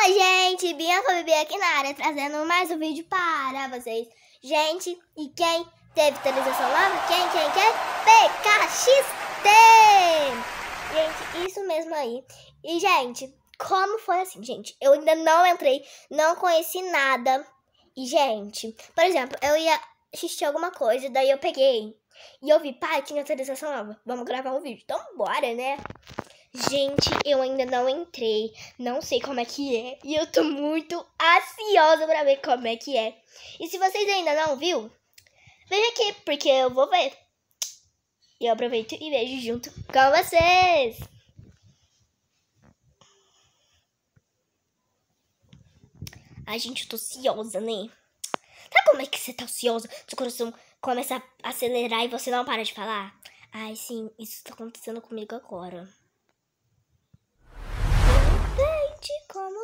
Fala, gente! Bianca Bibi aqui na área, trazendo mais um vídeo para vocês. Gente, e quem teve atualização nova? Quem, quem, quem? PKXT! Gente, isso mesmo aí. E, gente, como foi assim, gente? Eu ainda não entrei, não conheci nada. E, gente, por exemplo, eu ia assistir alguma coisa, daí eu peguei e eu vi, pai, tinha atualização nova. Vamos gravar um vídeo. Então, bora, né? Gente, eu ainda não entrei, não sei como é que é, e eu tô muito ansiosa pra ver como é que é. E se vocês ainda não viu, vem aqui, porque eu vou ver. E eu aproveito e vejo junto com vocês. Ai, gente, eu tô ansiosa, né? Sabe como é que você tá ansiosa? Seu coração começa a acelerar e você não para de falar? Ai, sim, isso tá acontecendo comigo agora. Como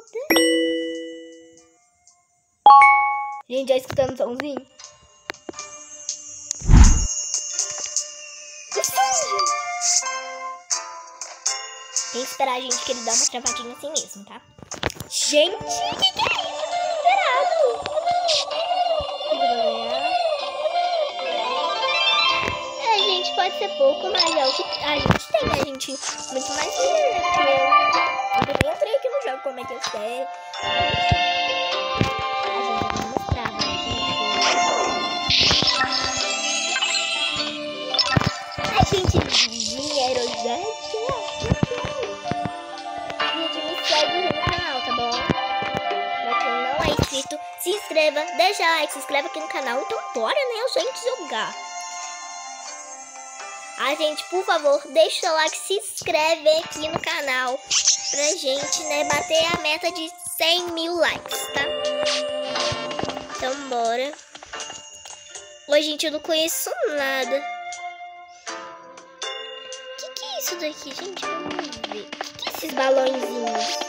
Gente, já escutando o somzinho? Tem que esperar a gente que ele dá uma travadinha assim mesmo, tá? Gente, o que, que é isso? Desesperado. É, gente, pode ser pouco, mas é o que a gente tem, né, gente? Muito mais dinheiro, é que eu sei. A gente dinheiro, gente. Gente, me segue no canal, tá bom? Pra quem não é inscrito, se inscreva, deixa like, se inscreve aqui no canal. Então bora, né, gente, jogar. A gente, por favor, deixa o like, se inscreve aqui no canal pra gente, né, bater a meta de 100 mil likes, tá? Então, bora. Oi, gente, eu não conheço nada. O que, que é isso daqui, gente? Vamos ver. O que, que é esses balõezinhos?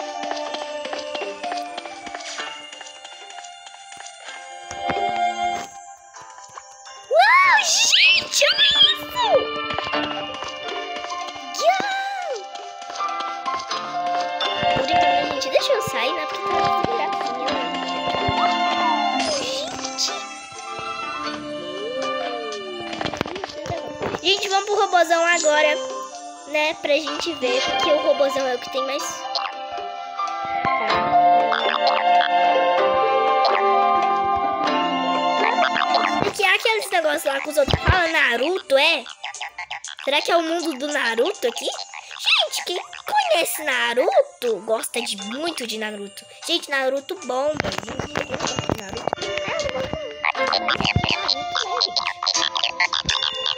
Sair, né? Porque tá gracinha, né? Gente! Gente, vamos pro robozão agora, né? Pra gente ver, porque o robozão é o que tem mais... Porque é aqueles negócios lá que os outros falam Naruto, é? Será que é o mundo do Naruto aqui? Conhece Naruto gosta de muito de Naruto. Gente, Naruto bomba.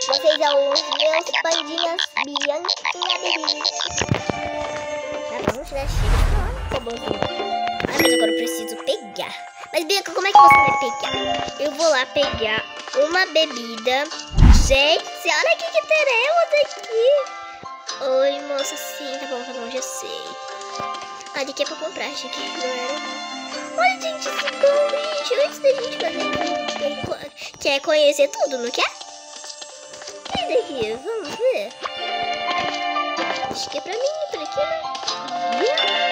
Vocês são os meus pandinhas Bianca Baby. Tá bom, já chega. Bom. Ah, mas agora eu preciso pegar. Mas, Bianca, como é que você vai pegar? Eu vou lá pegar uma bebida. Gente, olha que que teremos aqui. Oi, moça, sim, tá bom, tá bom, já sei. Ah, daqui é pra comprar, achei que não era. Olha, gente, esse bom Antes da gente fazer quer conhecer tudo, não quer? E daqui, vamos ver. Acho que é pra mim, por aqui, né? Yeah!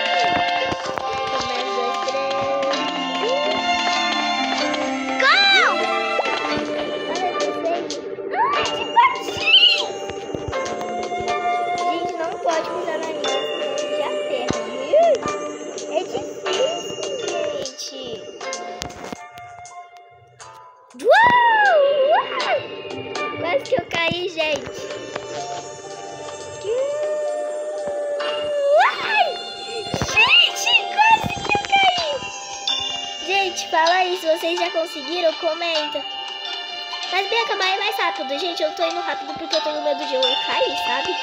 Fala aí, se vocês já conseguiram, comenta. Mas bem acabar é mais rápido, gente. Eu tô indo rápido porque eu tenho medo de eu cair, sabe?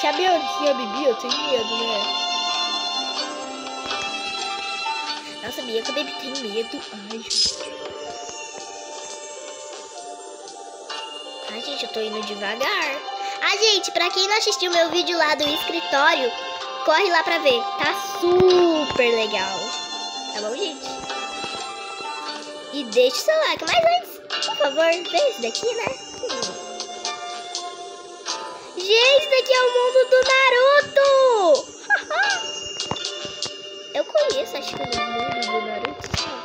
Que a, Bibi, eu tenho medo, né? Nossa, Bianca Baby tem medo. Ai, gente. Ai, gente, eu tô indo devagar. Ah, gente, pra quem não assistiu meu vídeo lá do escritório, corre lá pra ver. Tá super legal. Tá bom, gente? E deixe seu like. Mas antes, por favor, vê esse daqui, né? Hum. Gente, esse daqui é o mundo do Naruto! Eu conheço, acho que o mundo do Naruto,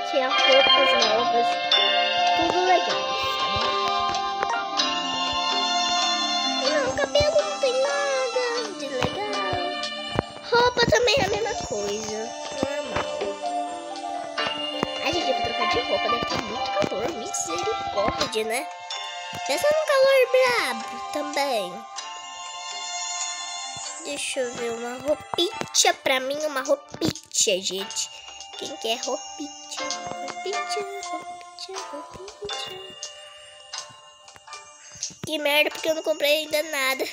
nova aqui, roupas novas. Tudo legal. Não, cabelo não tem nada de legal. Roupa também é a mesma coisa. de roupa, deve ter muito calor. Misericórdia, né? Pensa num calor brabo também. Deixa eu ver uma roupinha pra mim, uma roupinha, gente. Quem quer roupinha? Roupinha, roupinha, roupinha. Que merda, porque eu não comprei ainda nada.